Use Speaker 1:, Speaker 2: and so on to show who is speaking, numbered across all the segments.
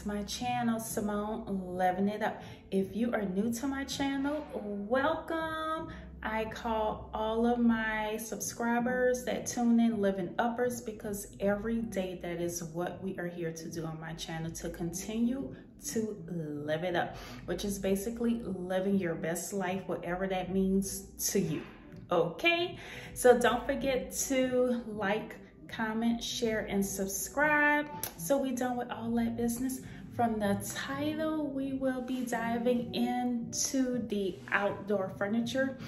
Speaker 1: to my channel simone living it up if you are new to my channel welcome i call all of my subscribers that tune in living uppers because every day that is what we are here to do on my channel to continue to live it up which is basically living your best life whatever that means to you okay so don't forget to like comment, share, and subscribe. So we done with all that business. From the title, we will be diving into the outdoor furniture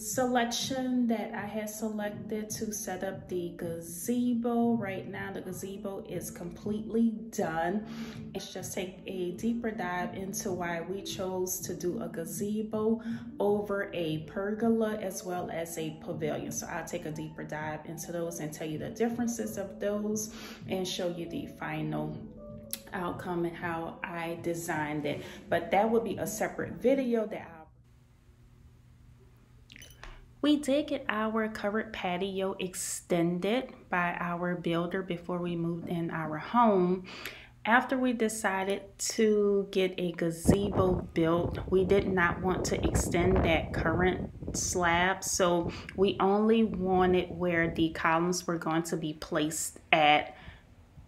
Speaker 1: selection that I had selected to set up the gazebo. Right now, the gazebo is completely done. Let's just take a deeper dive into why we chose to do a gazebo over a pergola as well as a pavilion. So I'll take a deeper dive into those and tell you the differences of those and show you the final outcome and how I designed it. But that would be a separate video that I'll we did get our covered patio extended by our builder before we moved in our home. After we decided to get a gazebo built, we did not want to extend that current slab. So we only wanted where the columns were going to be placed at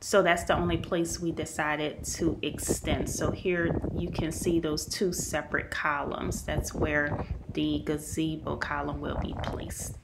Speaker 1: so that's the only place we decided to extend. So here you can see those two separate columns. That's where the gazebo column will be placed.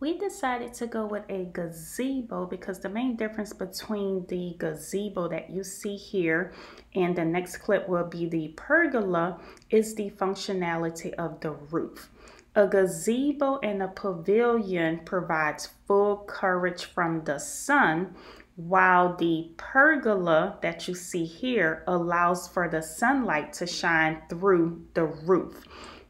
Speaker 1: we decided to go with a gazebo because the main difference between the gazebo that you see here and the next clip will be the pergola is the functionality of the roof. A gazebo and a pavilion provides full coverage from the sun, while the pergola that you see here allows for the sunlight to shine through the roof.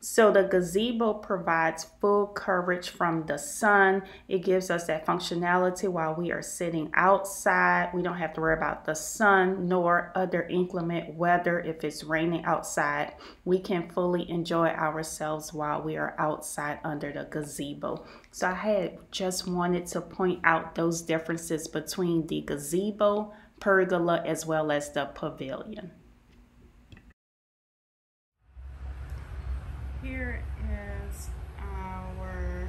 Speaker 1: So the gazebo provides full coverage from the sun. It gives us that functionality while we are sitting outside. We don't have to worry about the sun nor other inclement weather. If it's raining outside, we can fully enjoy ourselves while we are outside under the gazebo. So I had just wanted to point out those differences between the gazebo, pergola, as well as the pavilion. Here is our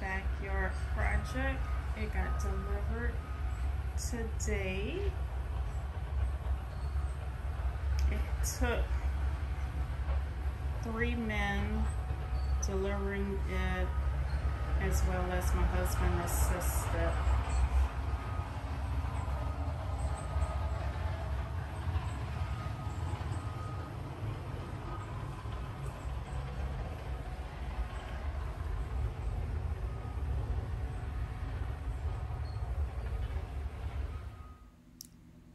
Speaker 1: backyard project. It got delivered today. It took three men delivering it as well as my husband assisted.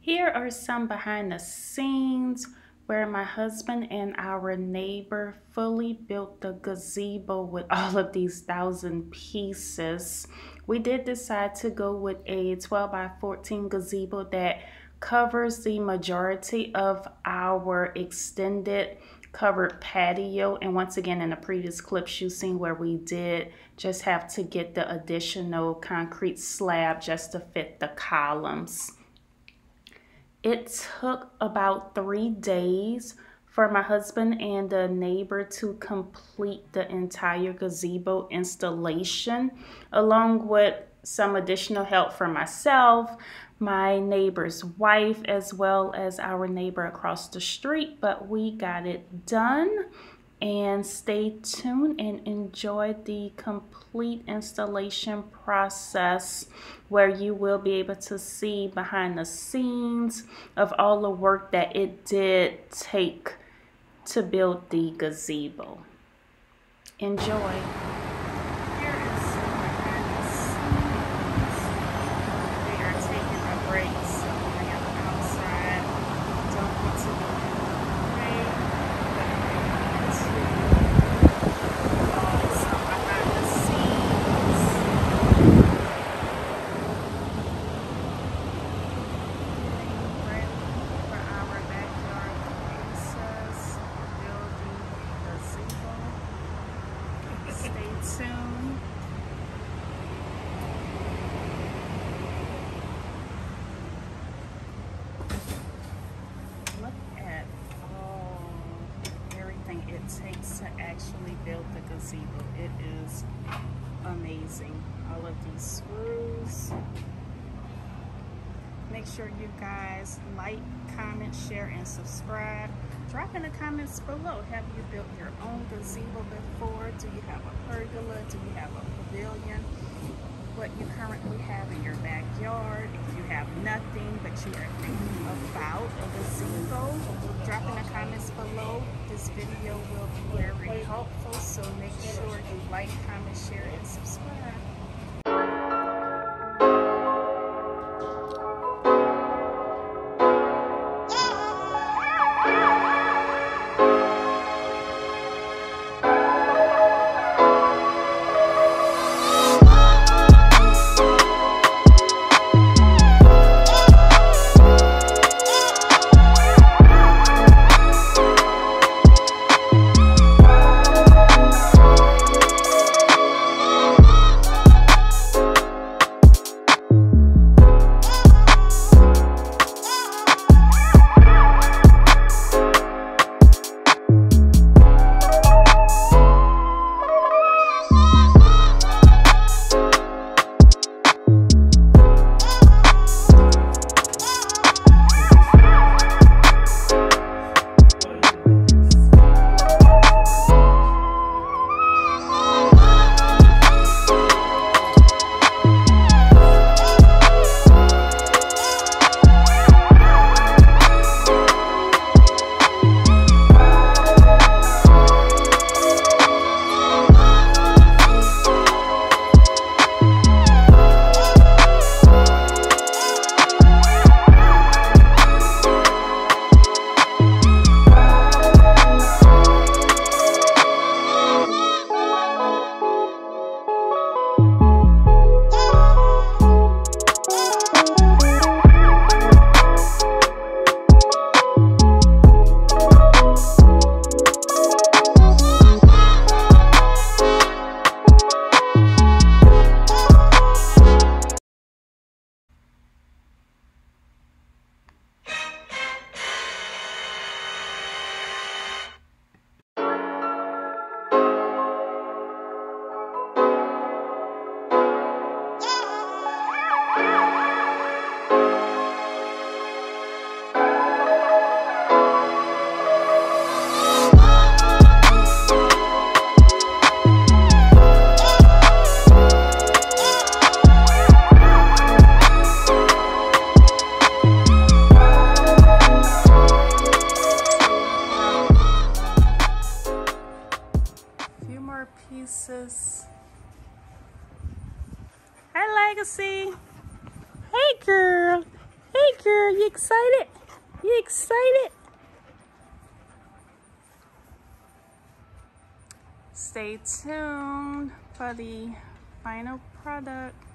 Speaker 1: Here are some behind the scenes where my husband and our neighbor fully built the gazebo with all of these thousand pieces. We did decide to go with a 12 by 14 gazebo that covers the majority of our extended covered patio and once again in the previous clips you've seen where we did just have to get the additional concrete slab just to fit the columns it took about three days for my husband and a neighbor to complete the entire gazebo installation, along with some additional help from myself, my neighbor's wife, as well as our neighbor across the street. But we got it done and stay tuned and enjoy the complete installation process where you will be able to see behind the scenes of all the work that it did take to build the gazebo. Enjoy. Tuned. Look at all everything it takes to actually build the gazebo. It is amazing. All of these screws. Make sure you guys like, comment, share, and subscribe. Drop in the comments below. Have you built your own gazebo before? Do you have a pergola? Do you have a pavilion? What you currently have in your backyard. If you have nothing but you are thinking about a gazebo, drop in the comments below. This video will be very helpful, so make sure you like, comment, share, and subscribe. Hi, Legacy. Hey, girl. Hey, girl. You excited? You excited? Stay tuned for the final product.